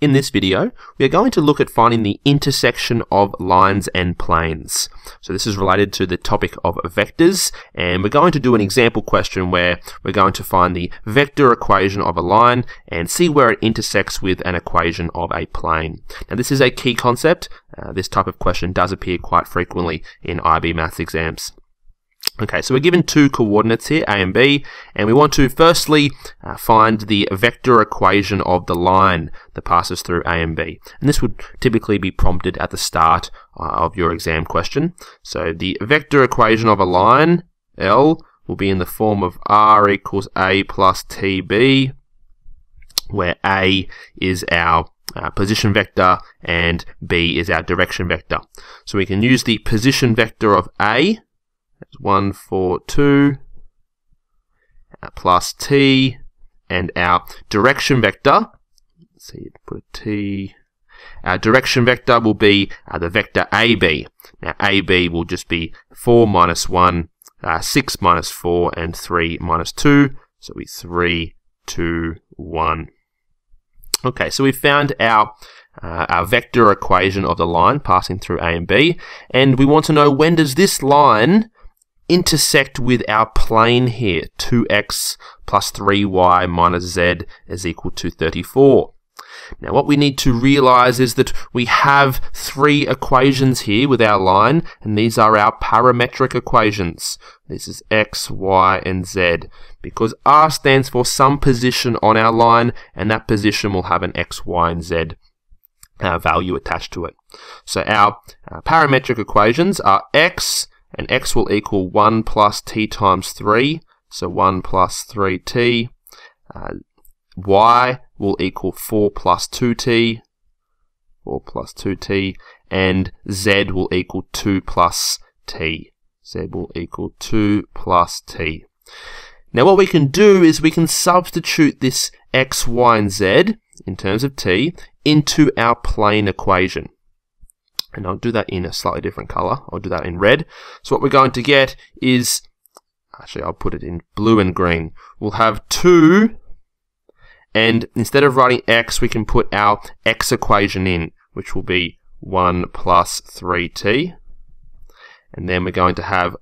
In this video, we are going to look at finding the intersection of lines and planes. So this is related to the topic of vectors, and we're going to do an example question where we're going to find the vector equation of a line and see where it intersects with an equation of a plane. Now this is a key concept. Uh, this type of question does appear quite frequently in IB maths exams. Okay, so we're given two coordinates here, a and b, and we want to firstly uh, find the vector equation of the line that passes through a and b. And this would typically be prompted at the start uh, of your exam question. So the vector equation of a line, L, will be in the form of r equals a plus tb, where a is our uh, position vector and b is our direction vector. So we can use the position vector of a that's 1, 4, 2, uh, plus t, and our direction vector, let's see, put a t, our direction vector will be uh, the vector AB. Now AB will just be 4 minus 1, uh, 6 minus 4, and 3 minus 2, so we 3, 2, 1. Okay, so we've found our uh, our vector equation of the line passing through A and B, and we want to know when does this line intersect with our plane here, 2x plus 3y minus z is equal to 34. Now what we need to realize is that we have three equations here with our line, and these are our parametric equations. This is x, y, and z, because r stands for some position on our line, and that position will have an x, y, and z uh, value attached to it. So our uh, parametric equations are x, and x will equal 1 plus t times 3, so 1 plus 3t. Uh, y will equal 4 plus 2t, 4 plus 2t, and z will equal 2 plus t. z will equal 2 plus t. Now what we can do is we can substitute this x, y, and z in terms of t into our plane equation and I'll do that in a slightly different color. I'll do that in red. So what we're going to get is, actually I'll put it in blue and green. We'll have 2, and instead of writing x, we can put our x equation in, which will be 1 plus 3t. And then we're going to have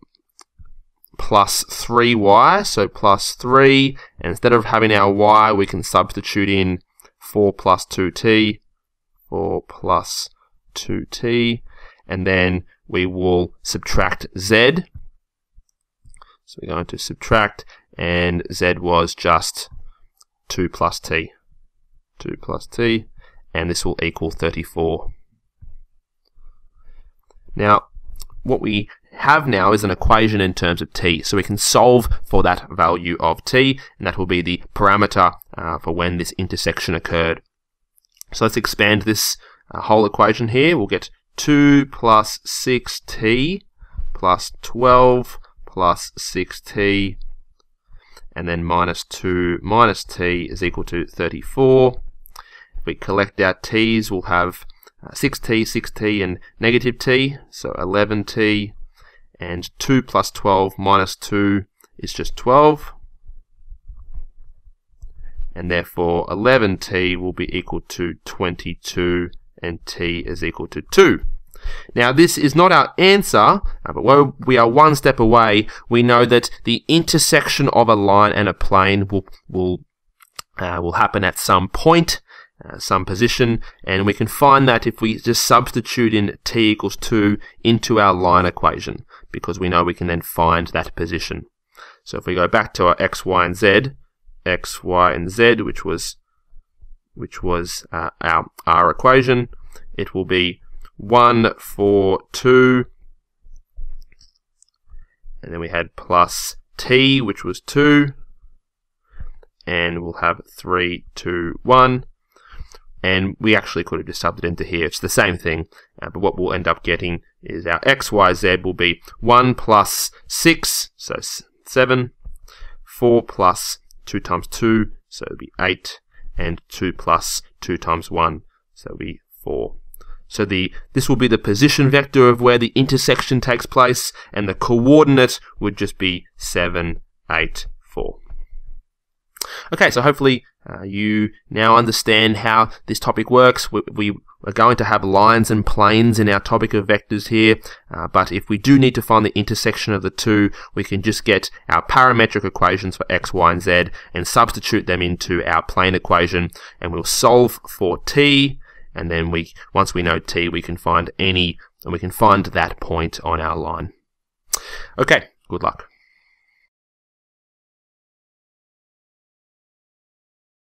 plus 3y, so plus 3. And instead of having our y, we can substitute in 4 plus 2t, 4 plus 2t, and then we will subtract z. So we're going to subtract, and z was just 2 plus t. 2 plus t, and this will equal 34. Now, what we have now is an equation in terms of t, so we can solve for that value of t, and that will be the parameter uh, for when this intersection occurred. So let's expand this uh, whole equation here, we'll get 2 plus 6t plus 12 plus 6t and then minus 2 minus t is equal to 34. If we collect our t's, we'll have uh, 6t, 6t, and negative t, so 11t, and 2 plus 12 minus 2 is just 12, and therefore 11t will be equal to 22 and t is equal to 2. Now, this is not our answer, uh, but while we are one step away, we know that the intersection of a line and a plane will, will, uh, will happen at some point, uh, some position, and we can find that if we just substitute in t equals 2 into our line equation, because we know we can then find that position. So if we go back to our x, y, and z, x, y, and z, which was which was uh, our, our equation, it will be 1, 4, 2, and then we had plus t, which was 2, and we'll have 3, 2, 1, and we actually could have just subbed it into here. It's the same thing, uh, but what we'll end up getting is our x, y, z will be 1 plus 6, so 7, 4 plus 2 times 2, so it'll be 8, and 2 plus 2 times 1, so that'll be 4. So the this will be the position vector of where the intersection takes place, and the coordinate would just be 7, 8, 4. Okay, so hopefully uh, you now understand how this topic works. We, we are going to have lines and planes in our topic of vectors here, uh, but if we do need to find the intersection of the two, we can just get our parametric equations for x, y, and z and substitute them into our plane equation, and we'll solve for t, and then we once we know t, we can find any, and we can find that point on our line. Okay, good luck.